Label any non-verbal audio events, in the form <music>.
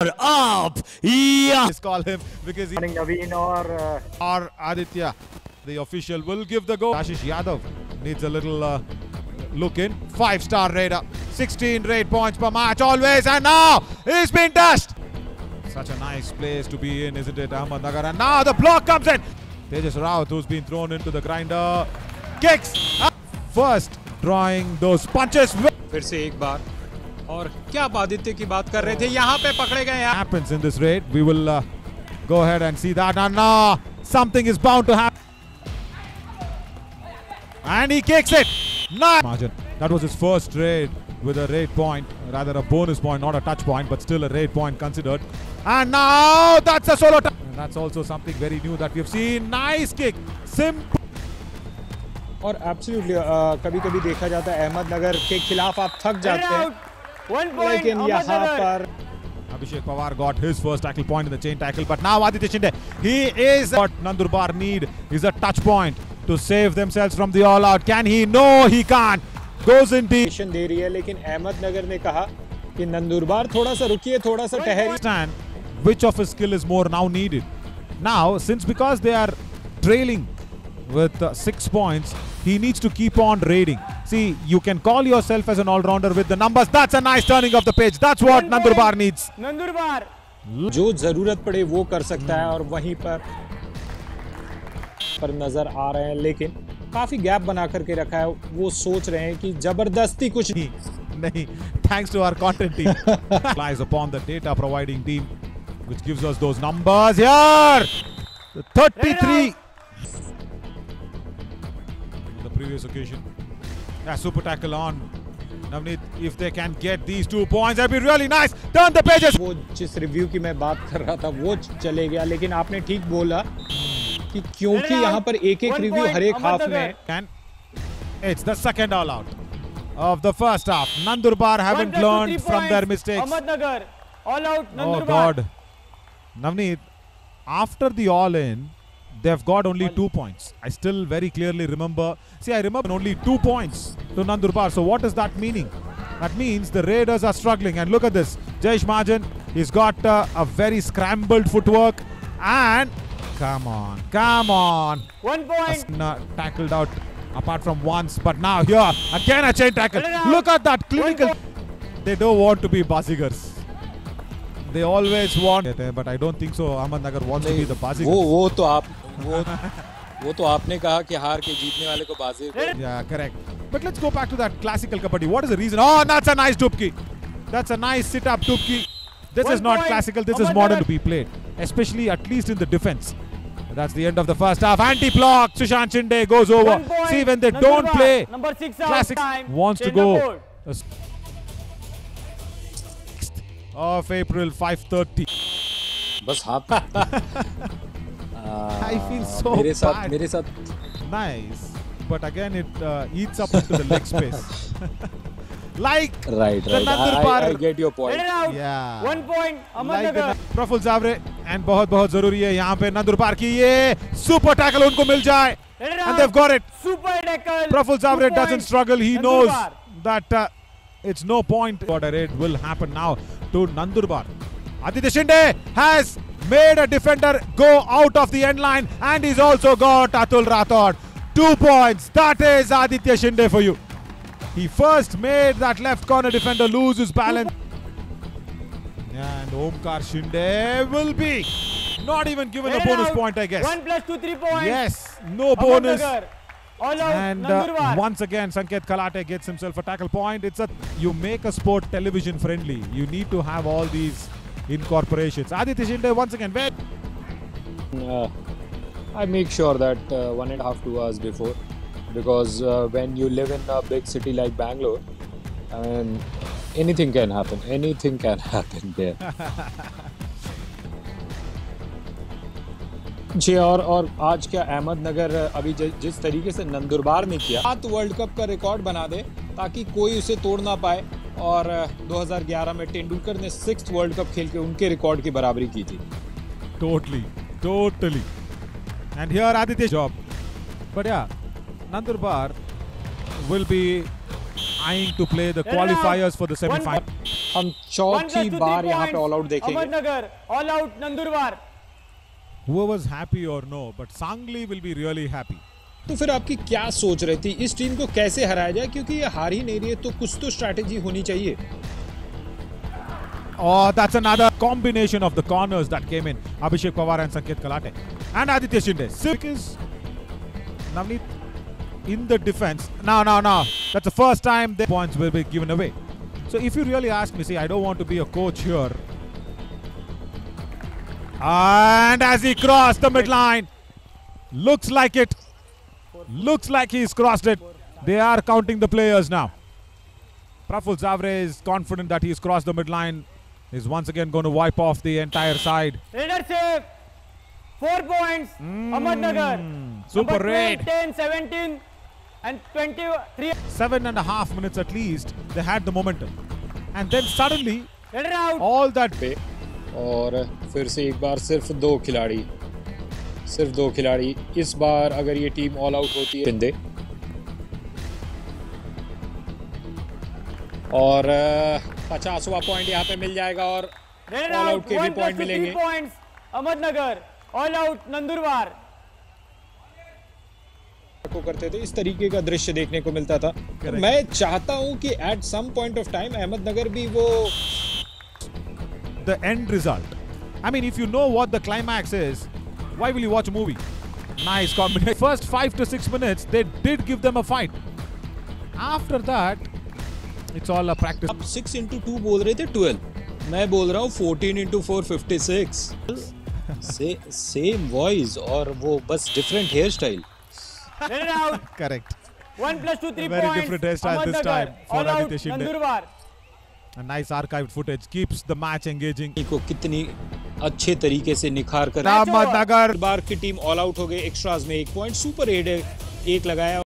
up. Yeah. Just call him because he's Naveen or uh... or Aditya. The official will give the go. Ashish Yadav needs a little uh, look in. Five star raider, 16 raid points per match always and now he's been dashed. Such a nice place to be in, isn't it, Ahmednagar? And now the block comes in. Tejas Raut, who's been thrown into the grinder, kicks. First, drawing those punches. फिर से एक बार और क्या आदित्य की बात कर रहे थे यहाँ पे पकड़े गए happens in this raid. We will uh, go ahead and see that. And now something is bound to happen. And he kicks it. Nice. Margin. That was his first raid with a raid point, rather a bonus point, not a touch point, but still a raid point considered. And now that's a solo. And that's also something very new that we have seen. Nice kick. Simple. और absolutely कभी कभी देखा जाता है अहमदनगर के खिलाफ आप थक जाते हैं one point. लेकिन यहाँ Ahmednagar. पर Abhishek Pawar got his first tackle point in the chain tackle, but now Aditya Shinde, he is what Nandurbar need is a touch point to save themselves from the all out. Can he? No, he can't. Goes in deep. Mission दे रही है लेकिन अहमदनगर ने कहा कि नंदुरबार थोड़ा सा रुकिए थोड़ा सा ठहरिए Understand which of his skill is more now needed. Now, since because they are trailing with uh, six points, he needs to keep on raiding. See, you can call yourself as an all-rounder with the numbers. That's a nice turning of the page. That's what One point. Nandurbar needs. Nandurbar. जो जरूरत पड़े वो कर सकता है और वहीं पर पर नजर आ रहे हैं लेकिन काफी गैप बना करके रखा है वो सोच रहे हैं कि जबरदस्ती कुछ नहीं Nahi, thanks to our content team. Lies upon the data providing team, which gives us those numbers here. The 33. Previous occasion. Yeah, super tackle on. Navneet, if they can get these two points, that'd be really nice. Turn the pages. वो जिस review की मैं बात कर रहा था वो चले गया लेकिन आपने ठीक बोला कि क्योंकि यहाँ पर एक एक रिव्यू हर एक हाफ़ में And it's the second all out of the first half. Nandurbar haven't One two, learned from their mistakes. Ahmednagar. All out. Oh God. Navneet, after the all in, they've got only two points. I still very clearly remember. See, I remember only two points to Nandurbar. So what is that meaning? That means the Raiders are struggling. And look at this. Jayesh Majan, he's got uh, a very scrambled footwork. And come on, come on. One point. Tackled out apart from once. But now here, again a chain tackle. Let it out. Look at that clinical. They don't want to be Bazigars they always want but I don't think so. Ahmednagar wants to be the Bazir. वो वो तो आप वो वो तो आपने कहा Yeah, correct. But let's go back to that classical kabaddi. What is the reason? Oh, that's a nice dubki. That's a nice sit-up dubki. This One is not point. classical. This is modern to be played, especially at least in the defense. That's the end of the first half. Anti-block. Sushant Shinde goes over. See, when they don't play, number six classic wants to go board. Uh, Of April 5:30. बस हाथ <laughs> I feel so मेरे साथ bad. मेरे साथ Nice, but again it uh, eats up into the leg space. <laughs> like right the right Nandurbar. I get your Let point it out. Yeah. One point. like the Ahmednagar. Praful Jaware and बहुत बहुत जरूरी है यहाँ पे नंदुरबार की ये सुपर टैकल उनको मिल जाए Let it and out. they've got it. Super tackle. Praful Two Zavre doesn't points. struggle. He knows Nandurbar. that uh, it's no point. What a raid will happen now to Nandurbar. Aditya Shinde has made a defender go out of the end line and he's also got Atul Rathod. Two points. That is Aditya Shinde for you. He first made that left corner defender lose his balance. And Omkar Shinde will be not even given a bonus out. point, I guess. One plus two, three points. Yes, no bonus. Ahmednagar. All out. And uh, once again, Sanket Kalate gets himself a tackle point. It's a you make a sport television friendly. You need to have all these incorporations. Aditya Shinde once again. Where uh, I make sure that uh, one and a half two hours before because uh, when you live in a big city like Bangalore I mean anything can happen anything can <laughs> happen there <laughs> जी और और आज क्या अहमदनगर अभी जिस तरीके से नंदुरबार में किया सात वर्ल्ड कप का रिकॉर्ड बना दे ताकि कोई उसे तोड़ ना पाए। और 2011 में तेंदुलकर ने सिक्स वर्ल्ड कप खेल के उनके रिकॉर्ड की बराबरी की थी। Totally totally and here Aditya job बढ़िया। Nandurbar will be eyeing to play the qualifiers for the semifinal हम चौथी बार यहाँ पे ऑल आउट देखेंगे। Ahmednagar all out Nandurbar. Whoever's happy or no, but Sangli will be really happy. तो फिर आपकी क्या सोच रही थी इस टीम को कैसे हराया जाए क्योंकि ये हार ही नहीं रही है तो कुछ तो स्ट्रैटेजी होनी चाहिए Oh, that's another combination of the corners that came in. Abhishek Pawar and Sanket Kalate. And Aditya Shinde. Silk is Navneet in the defense. No, no, no. That's the first time the points will be given away. So if you really ask me, see, I don't want to be a coach here. And as he crossed the midline, looks like it. Looks like he's crossed it. They are counting the players now. Praful Zavre is confident that he's crossed the midline. He's once again going to wipe off the entire side. Raider save. Four points. Hmm. Ahmednagar. Super Number raid. 10, 17, and 23. Seven and a half minutes at least, they had the momentum. And then suddenly, out. all that पे और फिर से एक बार सिर्फ़ दो खिलाड़ी सिर्फ़ दो खिलाड़ी इस बार अगर ये टीम ऑल आउट होती है बिंदे और पचासवा पॉइंट यहाँ पे मिल जाएगा और ऑल आउट के भी पॉइंट मिलेंगे. Ahmednagar, all out Nandurbar. को करते थे इस तरीके का दृश्य देखने को मिलता था तो मैं चाहता हूँ कि at some point of time Ahmednagar भी वो the end result. I mean, if you know what the climax is, why will you watch a movie? Nice combination. <laughs> First five to six minutes, they did give them a fight. After that, it's all a practice. आप six into two बोल रहे थे twelve मैं बोल रहा हूँ fourteen into four fifty six <laughs> same voice और वो बस different hair style Raider out. Correct. One plus two, three Very points. different hairstyle this Ahmednagar, time for all out Aditya Shinde. Nandurbar. A nice archived footage keeps the match engaging. कितनी अच्छे तरीके से निखार कर अहमदनगर बार की team all out हो गई। Extras में एक पॉइंट सुपर एड एक लगाया।